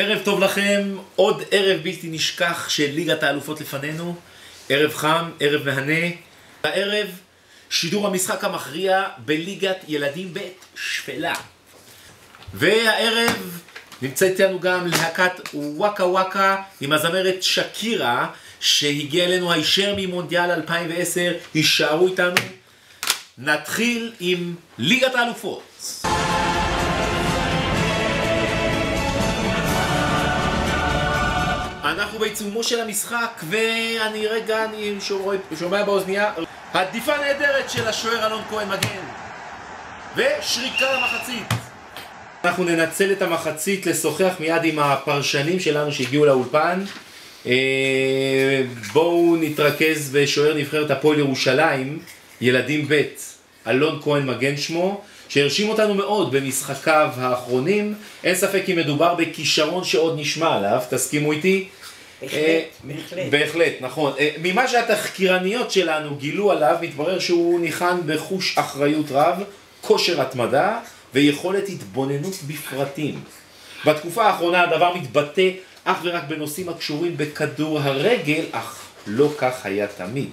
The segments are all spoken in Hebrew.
ערב טוב לכם, עוד ערב בלתי נשכח של ליגת האלופות לפנינו. ערב חם, ערב מהנה. הערב שידור המשחק המכריע בליגת ילדים ב' שפלה. והערב נמצאת איתנו גם להקת וואקה וואקה עם הזמרת שקירה שהגיע אלינו הישר ממונדיאל 2010, הישארו איתנו. נתחיל עם ליגת האלופות. אנחנו בעיצומו של המשחק ואני רגע, אני שומע, שומע באוזנייה עדיפה נהדרת של השוער אלון כהן מגן ושריקה למחצית. אנחנו ננצל את המחצית לשוחח מיד עם הפרשנים שלנו שהגיעו לאולפן. אה, בואו נתרכז בשוער נבחרת הפועל ירושלים ילדים ב' אלון כהן מגן שמו שהרשים אותנו מאוד במשחקיו האחרונים. אין ספק כי מדובר בכישרון שעוד נשמע עליו, תסכימו איתי בהחלט, בהחלט. בהחלט, נכון. אה, ממה שהתחקירניות שלנו גילו עליו, מתברר שהוא ניחן בחוש אחריות רב, כושר התמדה ויכולת התבוננות בפרטים. בתקופה האחרונה הדבר מתבטא אך ורק בנושאים הקשורים בכדור הרגל, אך לא כך היה תמיד.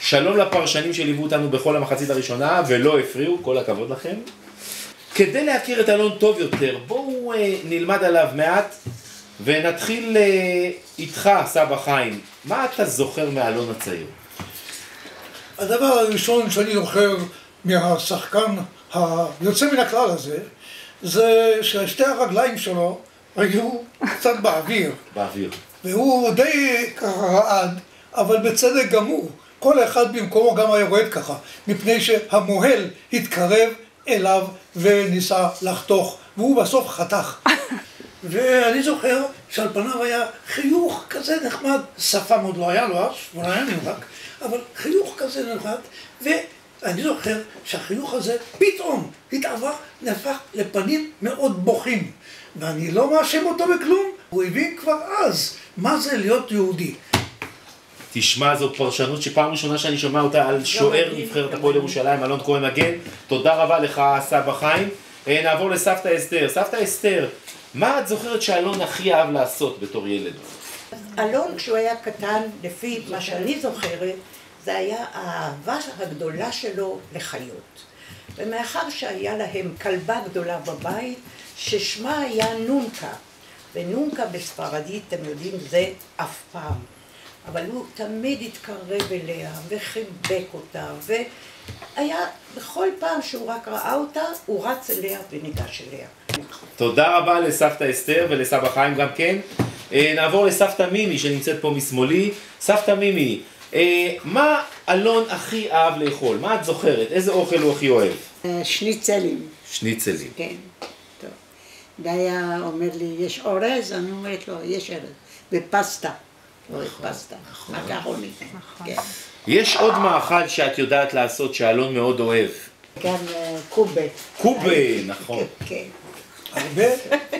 שלום לפרשנים שליוו אותנו בכל המחצית הראשונה ולא הפריעו, כל הכבוד לכם. כדי להכיר את אלון טוב יותר, בואו אה, נלמד עליו מעט ונתחיל אה, איתך, סבא חיים. מה אתה זוכר מאלון הצעיר? הדבר הראשון שאני זוכר מהשחקן היוצא מן הכלל הזה, זה ששתי הרגליים שלו היו קצת באוויר. באוויר. והוא די ככה רעד, אבל בצדק גמור. כל אחד במקומו גם היה רועד ככה, מפני שהמוהל התקרב אליו וניסה לחתוך, והוא בסוף חתך. ואני זוכר שעל פניו היה חיוך כזה נחמד, שפם עוד לא היה לו אז, שמונה ימים רק, אבל חיוך כזה נחמד, ואני זוכר שהחיוך הזה פתאום התעבר, נהפך לפנים מאוד בוכים. ואני לא מאשים אותו בכלום, הוא הבין כבר אז מה זה להיות יהודי. תשמע, זאת פרשנות שפעם ראשונה שאני שומע אותה על שוער נבחרת הפועל. ירושלים, אלון כהן מגן. תודה רבה לך, סבא חיים. אה, נעבור לסבתא אסתר. סבתא אסתר, מה את זוכרת שאלון הכי אהב לעשות בתור ילד? אלון, כשהוא היה קטן, לפי מה שאני זוכרת, זה היה האהבה הגדולה שלו לחיות. ומאחר שהיה להם כלבה גדולה בבית, ששמה היה נונקה. ונונקה בספרדית, אתם יודעים, זה אף פעם. אבל הוא תמיד התקרב אליה וחיבק אותה, והיה, בכל פעם שהוא רק ראה אותה, הוא רץ אליה וניגש אליה. תודה רבה לסבתא אסתר ולסבא חיים גם כן. אה, נעבור לסבתא מימי שנמצאת פה משמאלי. סבתא מימי, אה, מה אלון הכי אהב לאכול? מה את זוכרת? איזה אוכל הוא הכי אוהב? אה, שניצלים, שניצלים. כן, טוב. והיה אומר לי, יש אורז? אני אומרת לו, יש אורז. ופסטה. אוהב פסטה. מקרוני. כן. יש עוד מאכל שאת יודעת לעשות שאלון מאוד אוהב. גם אה, קובה. קובה, נכון. כן. הרבה,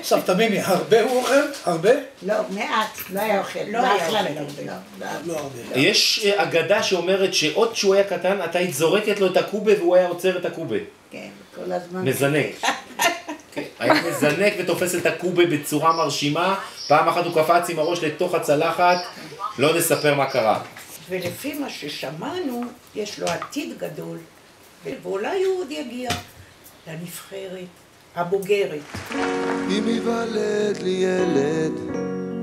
סבתא מימי, הרבה הוא אוכל? הרבה? לא, מעט, לא היה אוכל. לא היה אוכל לא, הרבה. לא, לא. לא הרבה. יש אה, אגדה שאומרת שעוד כשהוא היה קטן, את היית זורקת לו את הקובה והוא היה עוצר את הקובה. כן, כל הזמן. מזנק. היה מזנק ותופס את הקובה בצורה מרשימה, פעם אחת הוא קפץ עם הראש לתוך הצלחת, לא נספר מה קרה. ולפי מה ששמענו, יש לו עתיד גדול, ואולי הוא עוד יגיע לנבחרת הבוגרת. אם ייוולד לי ילד,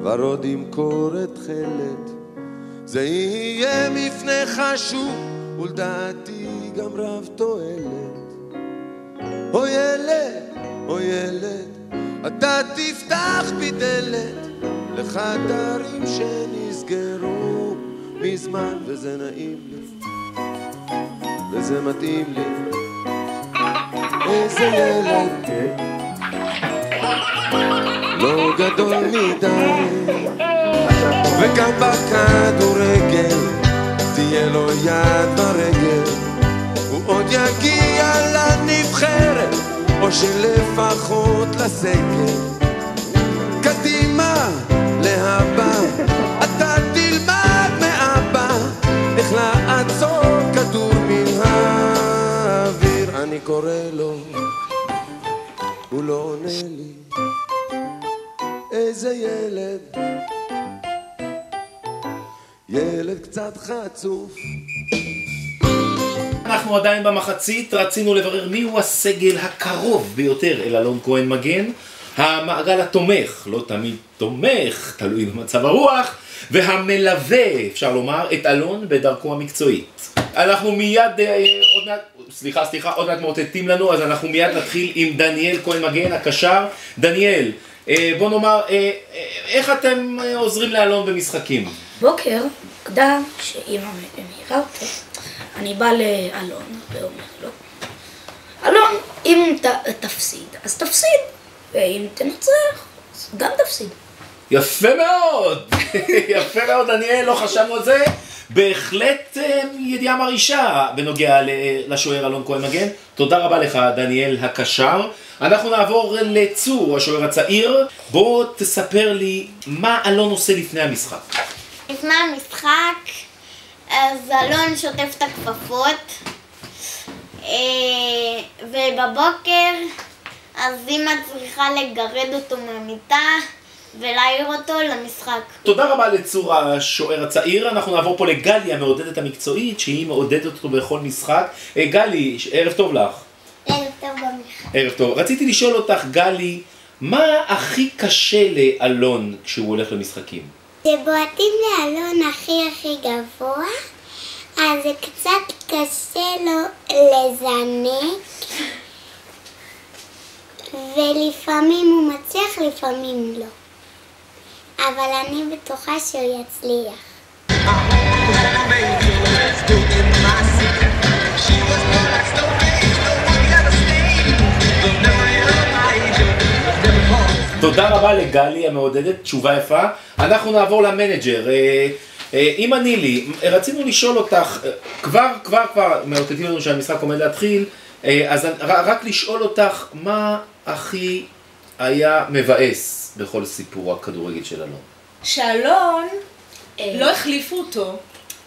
ורוד ימכור את חלד, זה יהיה מפנה חשוב, ולדעתי גם רב תועלת. או ילד, או ילד, אתה תפתח בי דלת לחדרים שנסגרו מזמן, וזה נעים לי, וזה מתאים לי. איזה ילד לא גדול מדי. וגם בכדורגל תהיה לו יד ברגל. הוא עוד יגיע לנבחרת או שלפחות לסקר. קדימה, להבא, אתה תלמד מאבא איך לעצור כדור מן האוויר. אני קורא לו, הוא לא עונה לי. איזה ילד, ילד קצת חצוף. עדיין במחצית, רצינו לברר מיהו הסגל הקרוב ביותר אל אלון כהן מגן, המעגל התומך, לא תמיד תומך, תלוי במצב הרוח, והמלווה, אפשר לומר, את אלון בדרכו המקצועית. אנחנו מיד, אה, עוד מעט, סליחה, סליחה, עוד מעט מאותתים לנו, אז אנחנו מיד נתחיל עם דניאל כהן מגן, הקשר. דניאל, אה, בוא נאמר, אה, איך אתם עוזרים לאלון במשחקים? בוקר, מוקדם, שאימא מעירה אותו, אני בא לאלון ואומר לו, אלון, אם ת, תפסיד, אז תפסיד, ואם תנצח, אז גם תפסיד. יפה מאוד, יפה מאוד, דניאל, לא חשבנו על זה. בהחלט אה, ידיעה מרעישה בנוגע לשוער אלון כהן מגן. תודה רבה לך, דניאל הקשר. אנחנו נעבור לצור, השוער הצעיר. בוא תספר לי מה אלון עושה לפני המשחק. לפני המשחק, אז אלון שוטף את הכפפות, אה, ובבוקר, אז אמא צריכה לגרד אותו מהמיטה ולהעיר אותו למשחק. תודה רבה לצור השוער הצעיר. אנחנו נעבור פה לגלי המעודדת המקצועית, שהיא מעודדת אותו בכל משחק. אה, גלי, ערב טוב לך. ערב טוב במשחק. ערב טוב. רציתי לשאול אותך, גלי, מה הכי קשה לאלון כשהוא הולך למשחקים? כשבועטים לאלון הכי הכי גבוה, אז זה קצת קשה לו לזנק, ולפעמים הוא מצליח, לפעמים לא. אבל אני בטוחה שהוא יצליח. תודה רבה לגלי המעודדת, תשובה יפה. אנחנו נעבור למנג'ר. אה, אה, אימא נילי, רצינו לשאול אותך, אה, כבר, כבר, כבר, מאותתים לנו שהמשחק עומד להתחיל, אה, אז רק לשאול אותך, מה הכי היה מבאס בכל סיפור הכדורגל של אלון? שאלון, אה, לא החליפו אותו,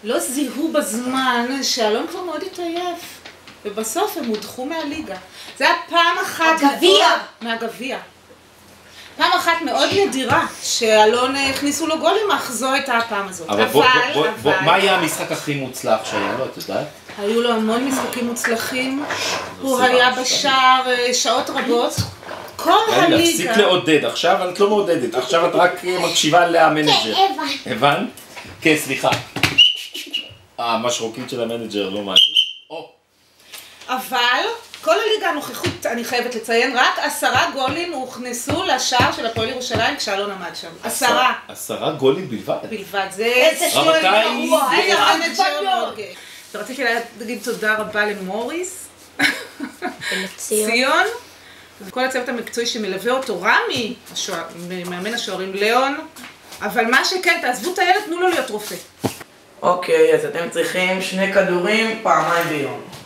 לא זיהו בזמן שאלון כבר מאוד התעייף. ובסוף הם הודחו מהליגה. זה היה פעם אחת... הגביע. מהגביע. פעם אחת מאוד נדירה, שאלון אה, הכניסו לו גולים, אך זו הייתה הפעם הזאת. אבל בוא, בוא, בוא, בוא, אבל- מה היה המשחק הכי מוצלח שהיה לו, את יודעת? היו לו המון משחקים מוצלחים, הוא היה. בשער אה, שעות רבות. כל רגע, תפסיק הליגה... לעודד, עכשיו את לא מעודדת, עכשיו את רק אה, מקשיבה למנג'ר. כן. הבנת? כן, סליחה. המשרוקית של המנג'ר, לא משהו. אבל כל הליגה הנוכחית, אני חייבת לציין, רק עשרה גולים הוכנסו לשער של הפועל ירושלים כשאלון עמד שם. עשרה עשרה גולים בלבד. בלבד. זה איזה רבותיי, גרוע, זה איזה גאה. ורציתי להגיד תודה רבה למוריס. ציון, וכל הצוות המקצועי שמלווה אותו, רמי, מאמן השוערים, ליאון, אבל מה שכן, תעזבו את הילד, תנו לו להיות רופא. אוקיי, אז אתם צריכים שני כדורים פעמיים ביום.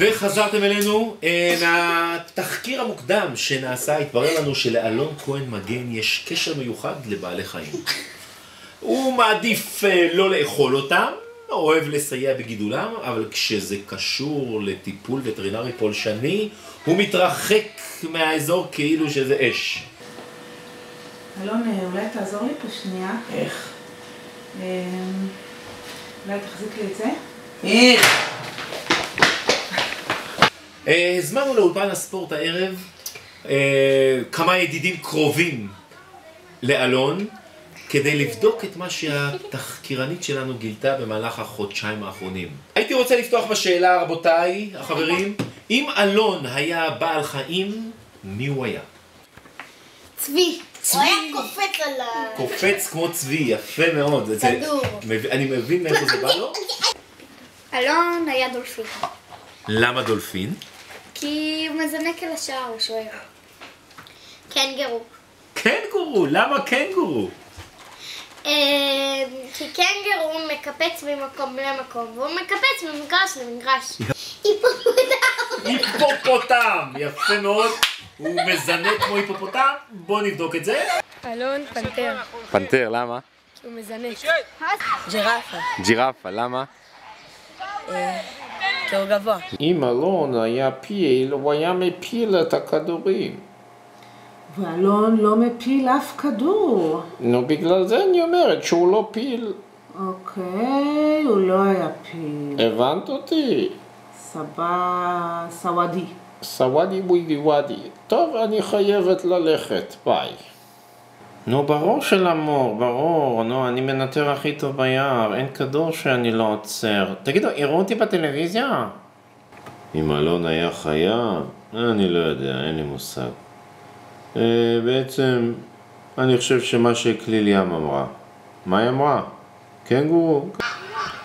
וחזרתם אלינו, אה, מהתחקיר המוקדם שנעשה, התברר לנו שלאלון כהן מגן יש קשר מיוחד לבעלי חיים. הוא מעדיף אה, לא לאכול אותם, אוהב לסייע בגידולם, אבל כשזה קשור לטיפול וטרינרי פולשני, הוא מתרחק מהאזור כאילו שזה אש. אלון, אולי תעזור לי פה שנייה. איך? אמ, אולי תחזיק לי את זה? איך? אה, הזמנו לאולפן הספורט הערב אה, כמה ידידים קרובים לאלון כדי לבדוק את מה שהתחקירנית שלנו גילתה במהלך החודשיים האחרונים. הייתי רוצה לפתוח בשאלה, רבותיי, החברים, אם אלון היה בעל חיים, מי הוא היה? צבי. צבי. הוא היה קופץ על ה... קופץ כמו צבי, יפה מאוד. כדור. אני מבין מאיפה זה בא לו. אלון היה דולפין. למה דולפין? כי הוא מזנק אל השער, הוא שוער. קנגרו. קנגורו, למה קנגורו? אה, כי קנגרו מקפץ ממקום למקום, והוא מקפץ ממגרש למגרש. היפופוטם. היפופוטם, יפה מאוד. הוא מזנק כמו היפופוטם? בוא נבדוק את זה. אלון פנתר, פנתר, למה? כי הוא מזנק. ג'ירפה, ג'ירפה, למה? כי הוא גבוה. אם אלון היה פיל, הוא היה מפיל את הכדורים. ואלון לא מפיל אף כדור. נו, בגלל זה אני אומרת שהוא לא פיל. אוקיי, הוא לא היה פיל. הבנת אותי? סבא... סוואדי. סוואדי ווידי וואדי. טוב, אני חייבת ללכת, ביי. נו, ברור שלמור, ברור. נו, אני מנטר הכי טוב ביער. אין כדור שאני לא עוצר. תגידו, הראו אותי בטלוויזיה? אם אלון היה חיה? אני לא יודע, אין לי מושג. אה, בעצם, אני חושב שמה שכליל ים אמרה. מה היא אמרה? קנגורו?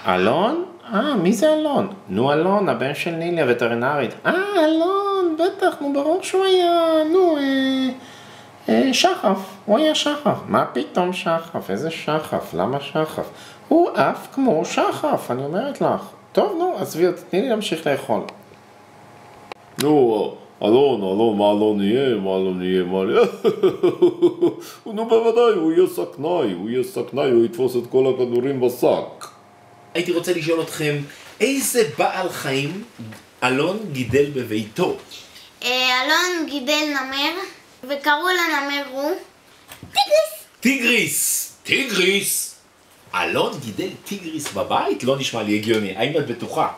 אלון? אה, מי זה אלון? נו, אלון, הבן של נילי, הווטרינרית. אה, אלון, בטח, נו, ברור שהוא היה, נו, אה, אה, שחף. הוא היה שחף. מה פתאום שחף? איזה שחף? למה שחף? הוא עף כמו שחף, אני אומרת לך. טוב, נו, עזבי אותי, תני לי להמשיך לאכול. נו, אלון, אלון, מה אלון יהיה? מה אלון יהיה? מה יהיה? נו, בוודאי, הוא יהיה סכנאי, הוא יהיה סכנאי, הוא יתפוס את כל הכדורים בשק. הייתי רוצה לשאול אתכם, איזה בעל חיים אלון גידל בביתו? אה, אלון גידל נמר, וקראו לנמר רו. טיגריס! טיגריס! אלון גידל טיגריס בבית? לא נשמע לי הגיוני. האם את בטוחה?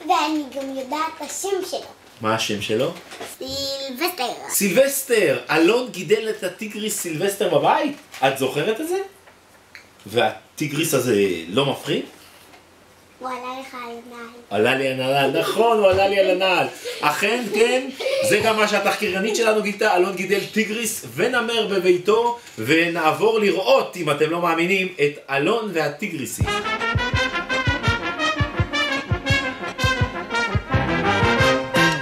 ואני גם יודעת את השם שלו. מה השם שלו? סילבסטר. סילבסטר! אלון גידל את הטיגריס סילבסטר בבית? את זוכרת את זה? והטיגריס הזה לא מפחיד? הוא עלה לך על הנעליים. עלה לי על הנעל, נכון, הוא עלה לי על הנעל. אכן, כן, זה גם מה שהתחקירנית שלנו גילתה, אלון גידל טיגריס ונמר בביתו, ונעבור לראות, אם אתם לא מאמינים, את אלון והטיגריסים.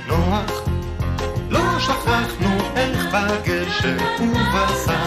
נוח, לא שכחנו איך בגשם ובסער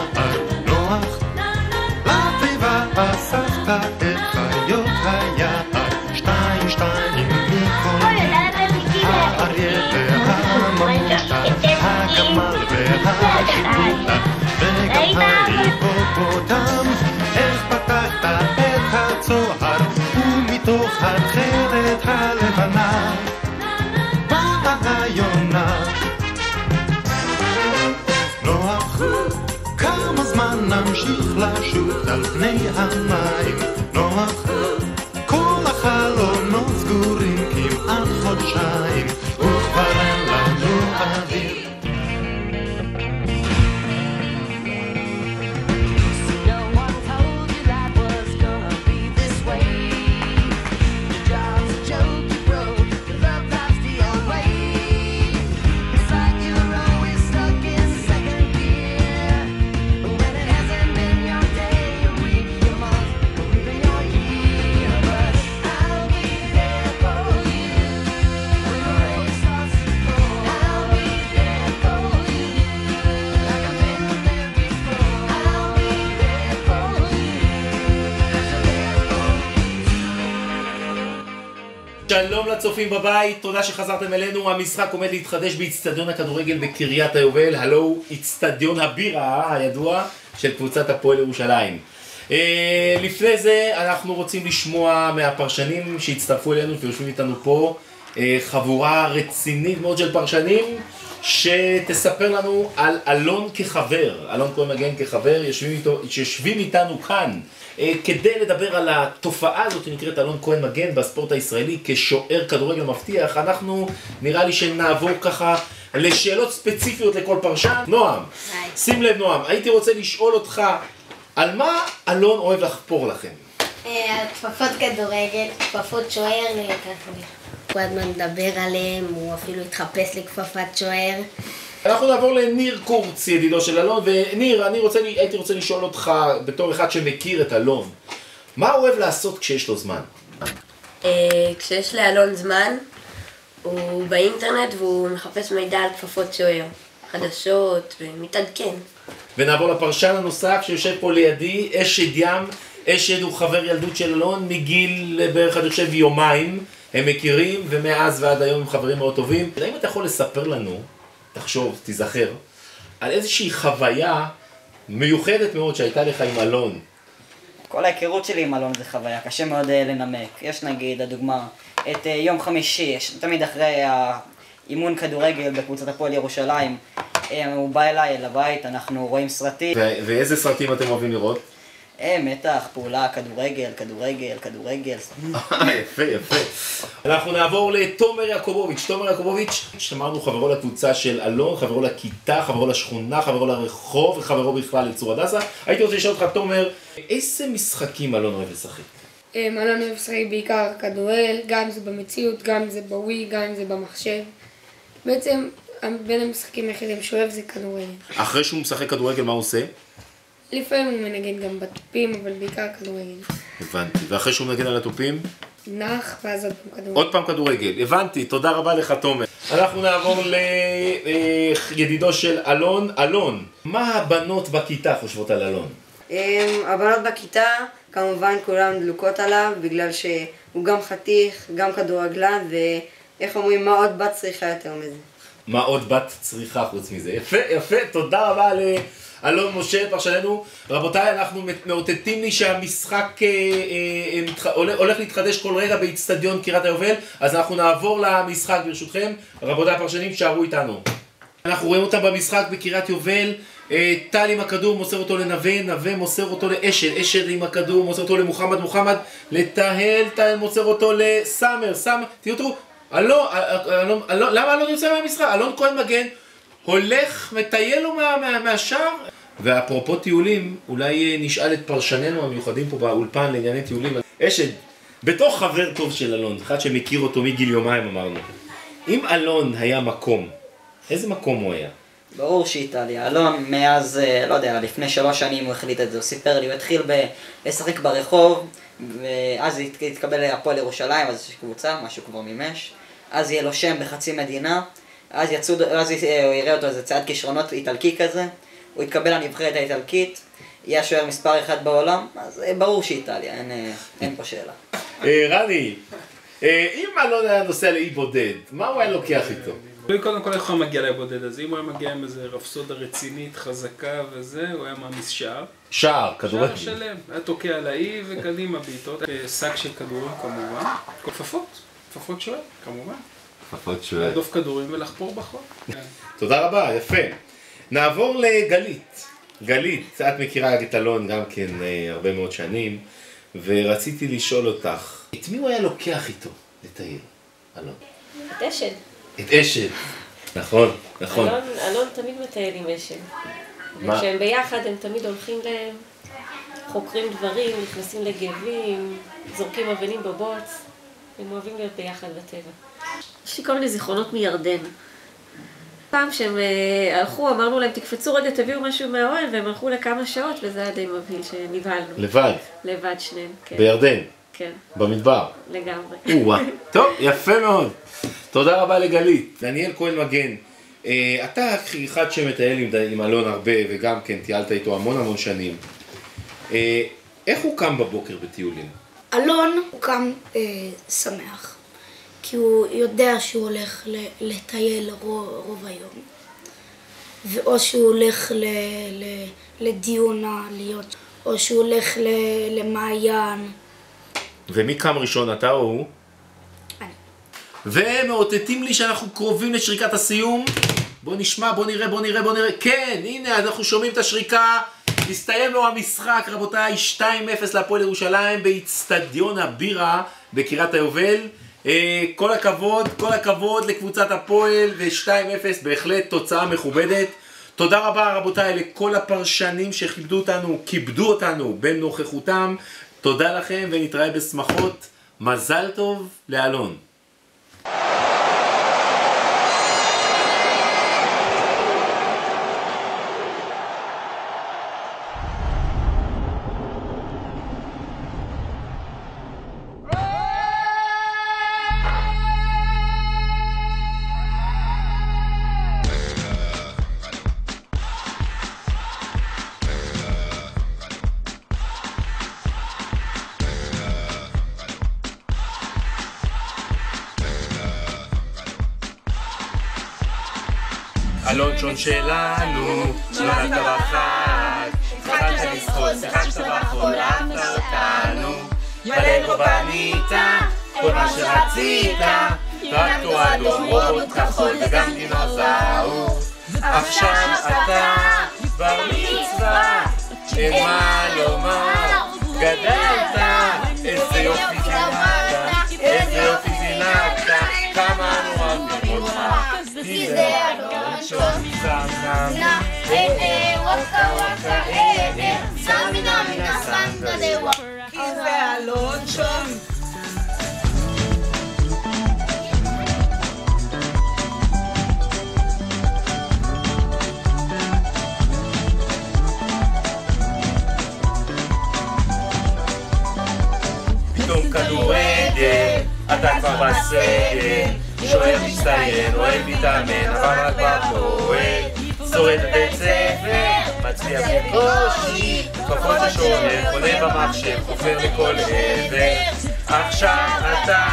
כמה זמן נמשיך לשוט על פני המים? נוח, כל החלונות סגורים כמעט חודשיים, שלום לצופים בבית, תודה שחזרתם אלינו, המשחק עומד להתחדש באיצטדיון הכדורגל בקריית היובל, הלו איצטדיון הבירה הידוע של קבוצת הפועל ירושלים. אה, לפני זה אנחנו רוצים לשמוע מהפרשנים שהצטרפו אלינו ויושבים איתנו פה, אה, חבורה רצינית מאוד של פרשנים שתספר לנו על אלון כחבר, אלון כהן מגן כחבר, יושבים, איתו, שיושבים איתנו כאן כדי לדבר על התופעה הזאת שנקראת אלון כהן מגן בספורט הישראלי כשוער כדורגל מבטיח, אנחנו נראה לי שנעבור ככה לשאלות ספציפיות לכל פרשן. נועם, שים לב נועם, הייתי רוצה לשאול אותך על מה אלון אוהב לחפור לכם? אה, כפפות כדורגל, כפפות שוער, ככה. כל הזמן מדבר עליהם, הוא אפילו התחפש לכפפת שוער. אנחנו נעבור לניר קורץ, ידידו של אלון, וניר, אני רוצה, הייתי רוצה לשאול אותך, בתור אחד שמכיר את אלון, מה הוא אוהב לעשות כשיש לו זמן? אה, כשיש לאלון זמן, הוא באינטרנט והוא מחפש מידע על כפפות שוער, חדשות, ומתעדכן. ונעבור לפרשן הנוסף שיושב פה לידי, אשד ים, אשד הוא חבר ילדות של אלון מגיל בערך, אני חושב, יומיים, הם מכירים, ומאז ועד היום הם חברים מאוד טובים. האם אתה יכול לספר לנו תחשוב, תיזכר, על איזושהי חוויה מיוחדת מאוד שהייתה לך עם אלון. כל ההיכרות שלי עם אלון זה חוויה, קשה מאוד אה, לנמק. יש נגיד, לדוגמה, את אה, יום חמישי, יש, תמיד אחרי האימון כדורגל בקבוצת הפועל ירושלים, אה, הוא בא אליי לבית, אנחנו רואים סרטים. ואיזה סרטים אתם אוהבים לראות? אה, מתח, פעולה, כדורגל, כדורגל, כדורגל. אה, יפה, יפה. אנחנו נעבור לתומר יעקובוביץ'. תומר יעקובוביץ', שמרנו חברו לקבוצה של אלון, חברו לכיתה, חברו לשכונה, חברו לרחוב, וחברו בכלל לצור הדסה. הייתי רוצה לשאול אותך, תומר, איזה משחקים אלון אוהב לשחק? אמ, אלון אוהב לשחק בעיקר כדורגל, גם אם זה במציאות, גם אם זה בווי, גם אם זה במחשב. בעצם בין המשחקים היחידים שהוא אוהב זה כדורגל. אחרי שהוא משחק כדורגל, מה הוא עושה? לפעמים הוא מנגן גם בתופים, אבל בעיקר כדורגל. הבנתי. ואחרי שהוא מנגן על התופים? נח, ואז עוד פעם כדורגל. עוד פעם כדורגל. הבנתי, תודה רבה לך, תומר. אנחנו נעבור לידידו של אלון. אלון, מה הבנות בכיתה חושבות על אלון? אמ, הבנות בכיתה, כמובן כולן דלוקות עליו, בגלל שהוא גם חתיך, גם כדורגלן, ואיך אומרים, מה עוד בת צריכה יותר מזה. מה עוד בת צריכה חוץ מזה? יפה, יפה, תודה רבה לאלון משה, פרשננו. רבותיי, אנחנו מאותתים לי שהמשחק אה, אה, מתח... הולך להתחדש כל רגע באיצטדיון קירת היובל, אז אנחנו נעבור למשחק ברשותכם. רבותיי הפרשנים, שערו איתנו. אנחנו רואים אותם במשחק בקירת יובל. אה, טל עם הכדור מוסר אותו לנווה, נווה מוסר אותו לאשד, אשד עם הכדור מוסר אותו למוחמד, מוחמד לטהל, טהל מוסר אותו לסאמר, סאמר, תראו, תראו, אלון, אלון, אלון, למה אלון יוצא מהמשחק? אלון כהן מגן, הולך, מטייל לו מה, מה, מהשאר. ואפרופו טיולים, אולי נשאל את פרשנינו המיוחדים פה באולפן לענייני טיולים. אשד, בתור חבר טוב של אלון, אחד שמכיר אותו מגיל יומיים אמרנו, אם אלון היה מקום, איזה מקום הוא היה? ברור שאיטליה. אלון מאז, אה, לא יודע, לפני שלוש שנים הוא החליט את זה, הוא סיפר לי, הוא התחיל לשחק ברחוב, ואז הת- התקבל להפועל ירושלים, אז יש קבוצה, מה שהוא כבר מימש, אז יהיה לו שם בחצי מדינה, אז יצאו, אז הוא יראה אותו איזה צעד כישרונות איטלקי כזה, הוא יתקבל לנבחרת האיטלקית, יהיה השוער מספר אחד בעולם, אז אה, ברור שאיטליה, אין, אה, אין פה שאלה. אה, רני, אם אלון היה נוסע לאי בודד, מה הוא היה לוקח איתו? קודם כל איך הוא מגיע לבודד, אז אם הוא היה מגיע עם איזה רפסודה רצינית, חזקה וזה, הוא היה מעמיס שער. שער, כדורגל. שער שלם, היה תוקע על האי וקדימה בעיטות, שק של כדורים כמובן, כפפות, כפפות שוער כמובן, כפפות שוער. להדוף כדורים ולחפור בחול. תודה רבה, יפה. נעבור לגלית. גלית, את מכירה את אלון גם כן אה, הרבה מאוד שנים, ורציתי לשאול אותך, את מי הוא היה לוקח איתו לטייל, אלון? את אשד. את אשד. נכון, נכון. אלון, אלון תמיד מטייל עם אשד. מה? וכשהם ביחד הם תמיד הולכים להם, חוקרים דברים, נכנסים לגבים, זורקים אבנים בבוץ. הם אוהבים להיות ביחד בטבע. יש לי כל מיני זיכרונות מירדן. פעם שהם אה, הלכו, אמרנו להם, תקפצו רגע, תביאו משהו מהאוהל, והם הלכו לכמה שעות, וזה היה די מבהיל שנבהלנו. לבד? לבד שניהם, כן. בירדן? כן. במדבר? לגמרי. או-אה. טוב, יפה מאוד. תודה רבה לגלית. דניאל כהן מגן. אה, אתה אחד שמטייל עם, אלון הרבה, וגם כן טיילת איתו המון המון שנים. אה, איך הוא קם בבוקר בטיולים? אלון הוא קם אה, שמח, כי הוא יודע שהוא הולך לטייל רוב, רוב היום, ואו שהוא הולך ל, ל, לדיונה להיות, או שהוא הולך ל, למעיין. ומי קם ראשון, אתה או הוא? ומאותתים לי שאנחנו קרובים לשריקת הסיום. בוא נשמע, בוא נראה, בוא נראה, בוא נראה. כן, הנה, אנחנו שומעים את השריקה. הסתיים לו המשחק, רבותיי, 2-0 להפועל ירושלים באיצטדיון הבירה בקירת היובל. אה, כל הכבוד, כל הכבוד לקבוצת הפועל ו-2-0, בהחלט תוצאה מכובדת. תודה רבה רבותיי לכל הפרשנים שכיבדו אותנו, כיבדו אותנו בנוכחותם. תודה לכם ונתראה בשמחות. מזל טוב לאלון. שון שלנו, נתת בחג. התחלת לשחות, שיחקת בחול, אהבת אותנו. בלגו בנית, כל מה שרצית. טרקטור אדום, רובוט כחול וגם דינוזאור. עכשיו אתה בר מצווה, אין מה לומר, גדלת, איזה יופי זינקת, איזה יופי זינקת, כמה אנו אוהבים אותך. כי זה אלון שון, סמנה, אה אה, ווקה ווקה, אה אה, סמינה מינה אתה כבר בסגל, שוער מצטיין, אוהב להתאמן, אבל רק בפועל, שורד בבית ספר, מצביע בקושי, כפות השומר, קונה במחשב, חופר לכל עבר, עכשיו אתה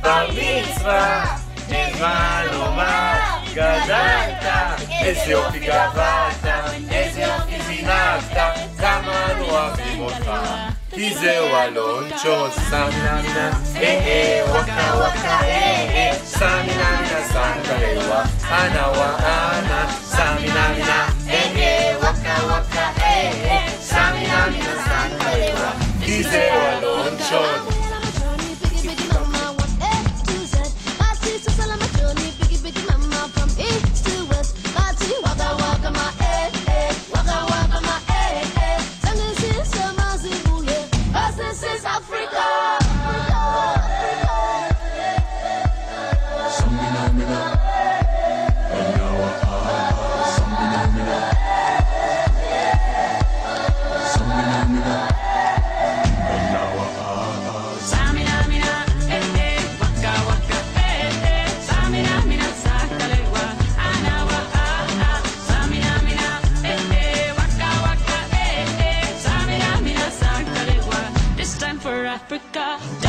בר מצווה, אין מה לומר, גדלת, איזה יופי גבלת, איזה יופי זינקת, כמה אנו אוהבים אותך. Hize waloncho sanana eh eh waka waka eh eh saminana sankalewa anawa ana saminana eh eh waka waka eh eh saminana sankalewa Hize Africa.